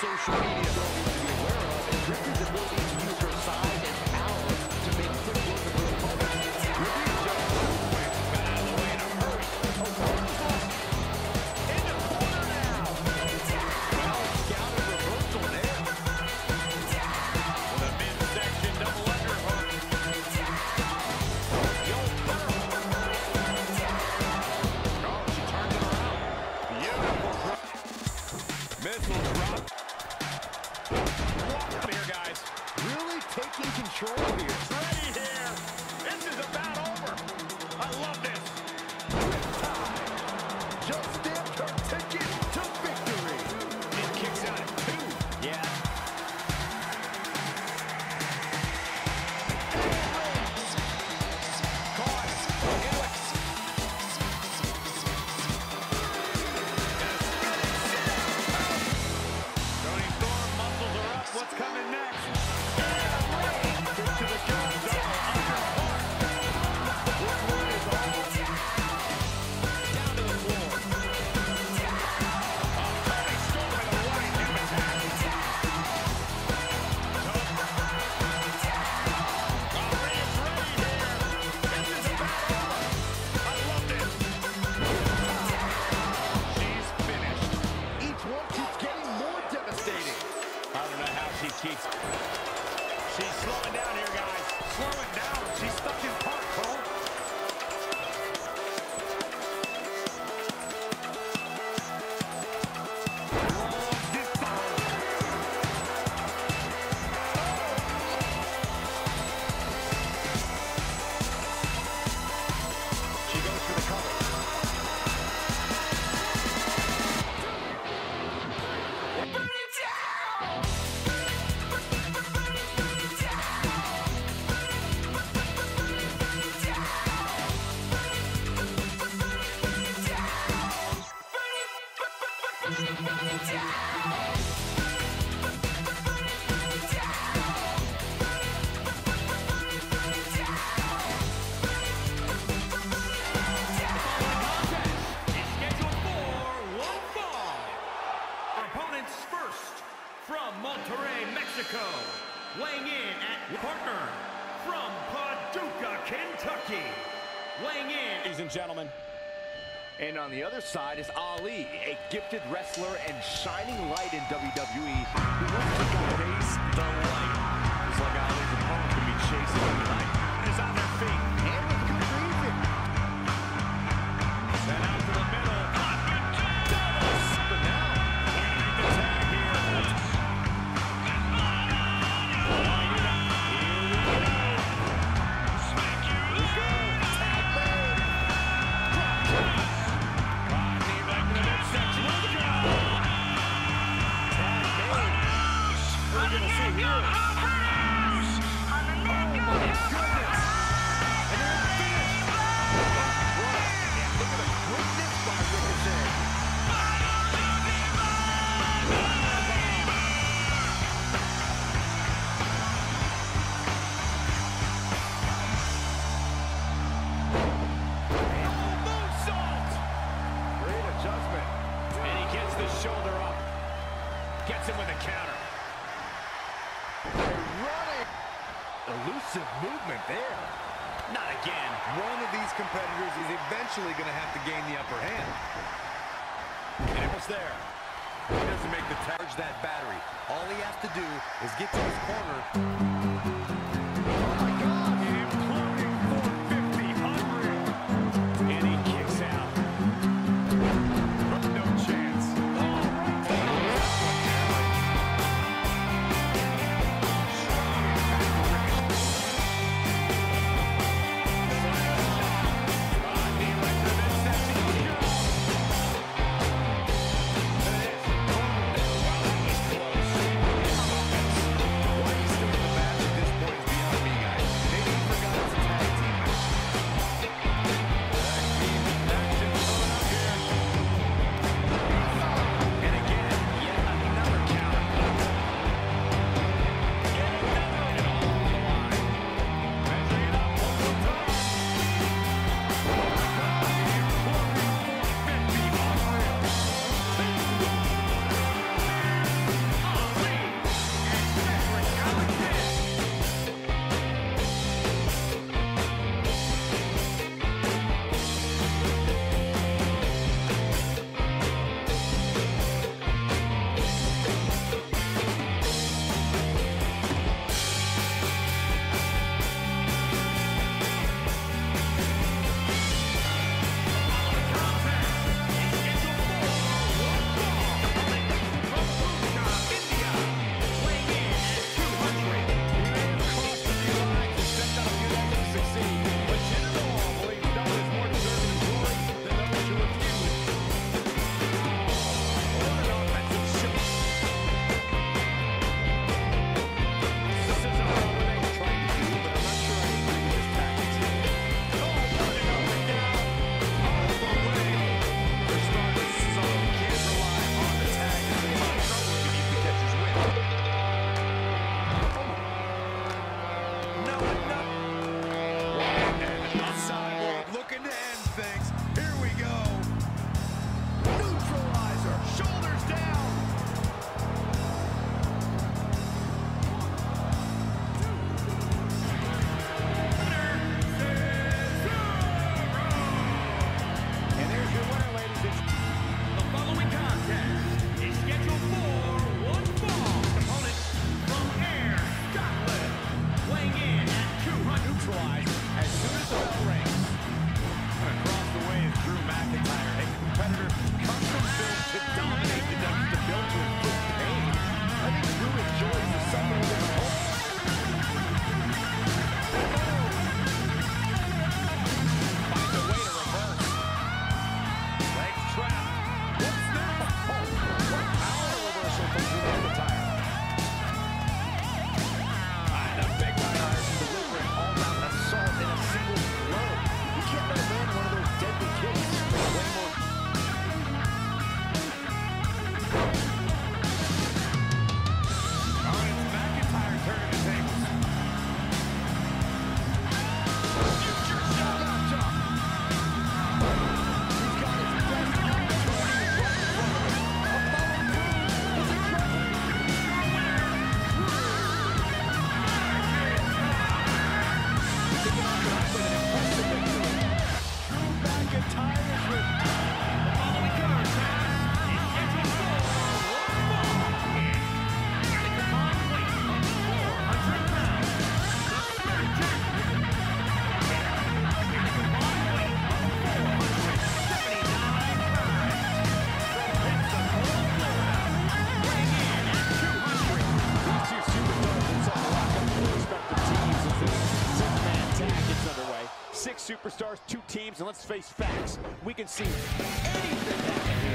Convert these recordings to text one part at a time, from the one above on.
social media. Be aware of and represent your side. First, from Monterrey, Mexico, weighing in at partner, from Paducah, Kentucky, weighing in. Ladies and gentlemen, and on the other side is Ali, a gifted wrestler and shining light in WWE who face the light. shoulder up. Gets him with a counter. Running. Elusive movement there. Not again. One of these competitors is eventually going to have to gain the upper hand. And it was there. He doesn't make the charge that battery. All he has to do is get to his corner. six superstars, two teams, and let's face facts. We can see anything happen.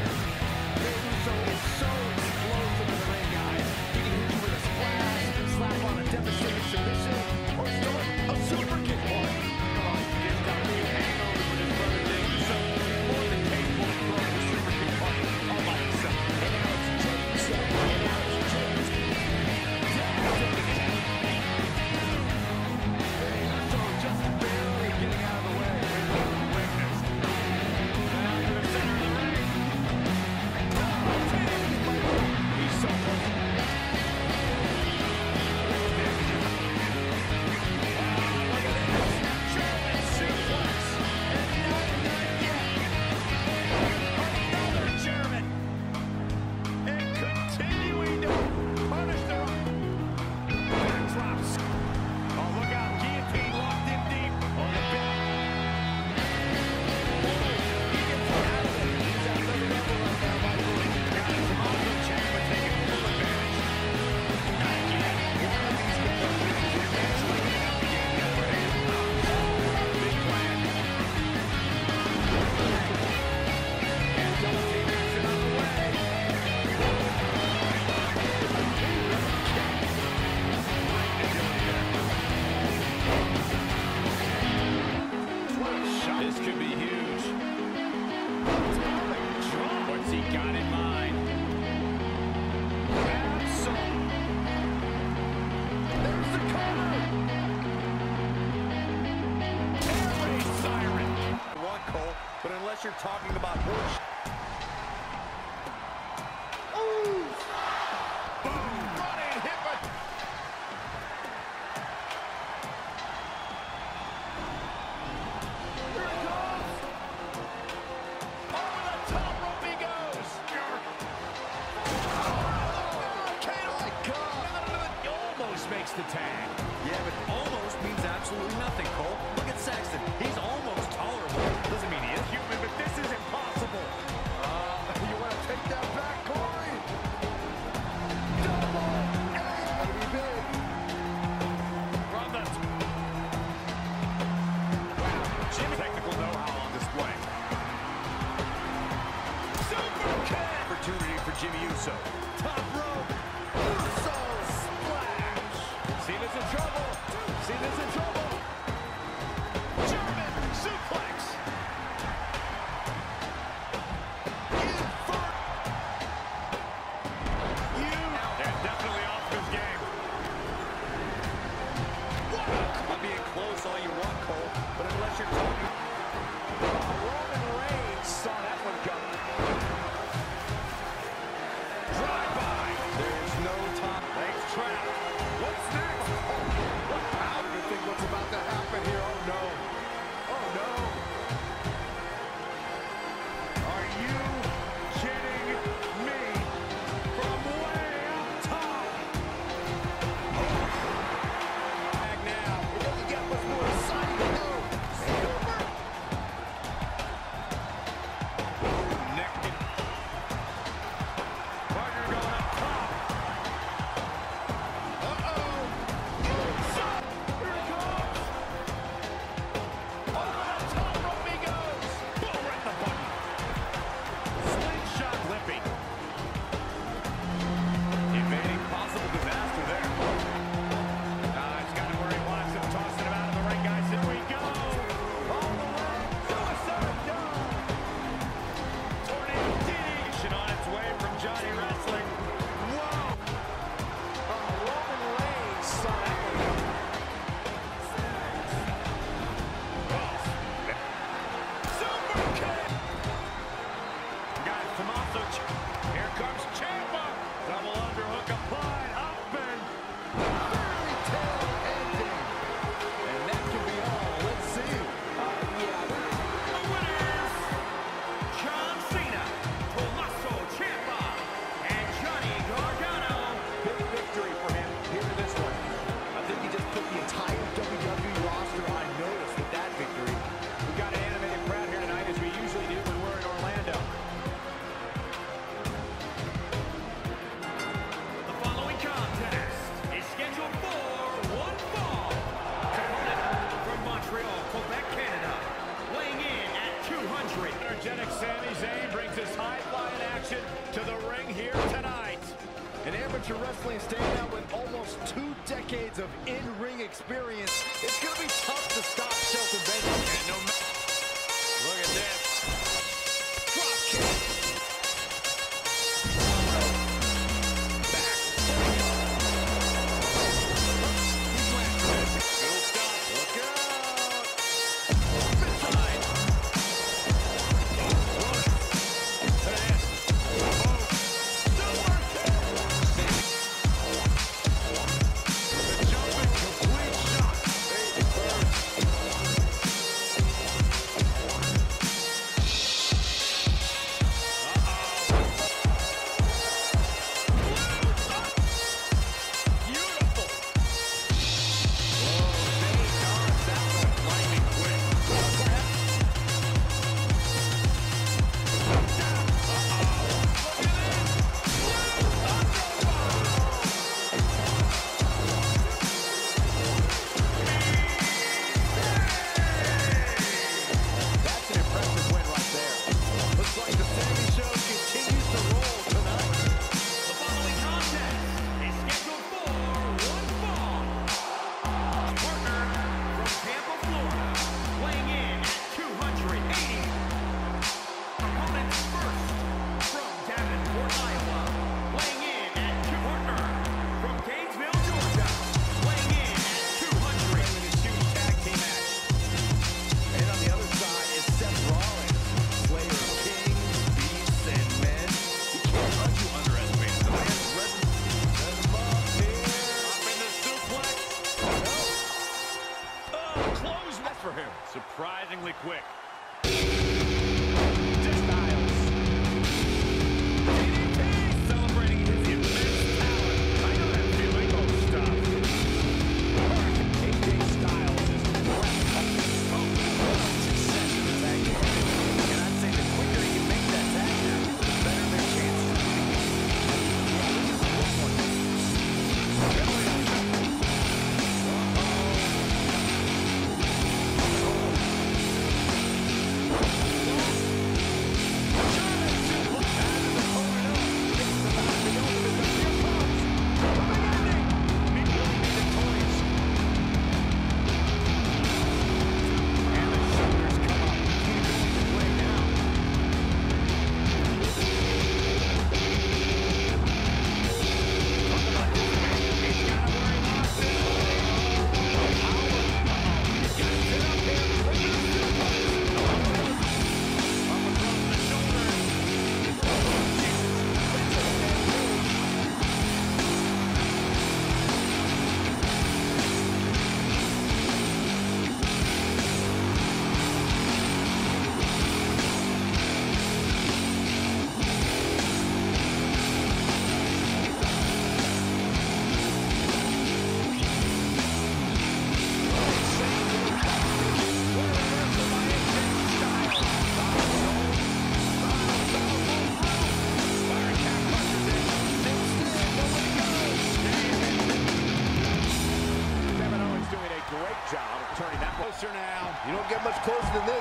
you're talking about Bush.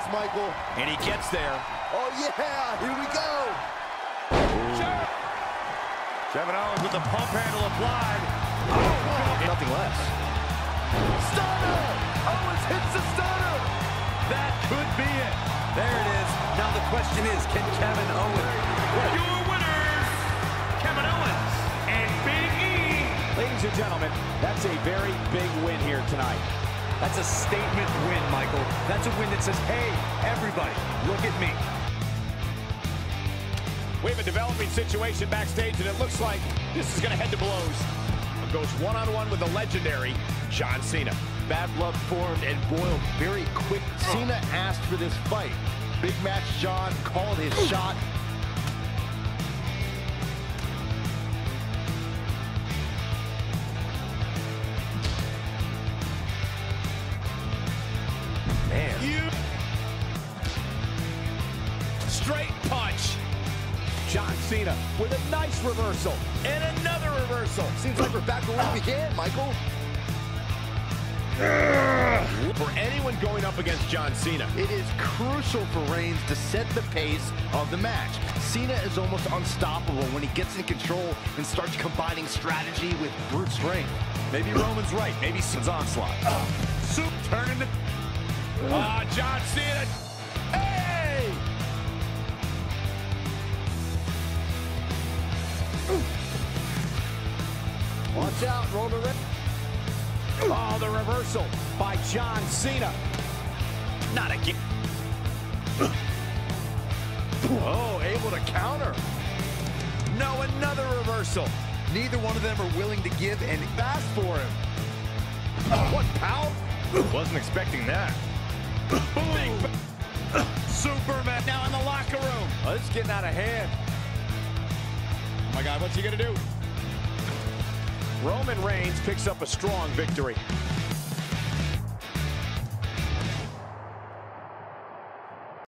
This, Michael. And he gets there. Oh, yeah, here we go. Kevin Owens with the pump handle applied. oh Nothing less. Stunner! Owens hits the stunner! That could be it. There it is. Now the question is, can Kevin Owens... Your winners, Kevin Owens and Big E. Ladies and gentlemen, that's a very big win here tonight. That's a statement win, Michael. That's a win that says, hey, everybody, look at me. We have a developing situation backstage, and it looks like this is going to head to blows. Goes one-on-one with the legendary John Cena. Bad blood formed and boiled very quick. Oh. Cena asked for this fight. Big Match John called his shot. Straight punch. John Cena with a nice reversal. And another reversal. Seems like we're back where we began, Michael. For anyone going up against John Cena, It is crucial for Reigns to set the pace of the match. Cena is almost unstoppable when he gets in control and starts combining strategy with brute strength. Maybe Roman's right. Maybe Cena's onslaught. Soup turning the... Ah, John Cena. Watch out, Roman Reigns. Oh, the reversal by John Cena. Not again. Oh, able to counter. No, another reversal. Neither one of them are willing to give and fast for him. What power? Wasn't expecting that. Superman now in the locker room. Oh, this is getting out of hand. Oh my God, what's he gonna do? Roman Reigns picks up a strong victory.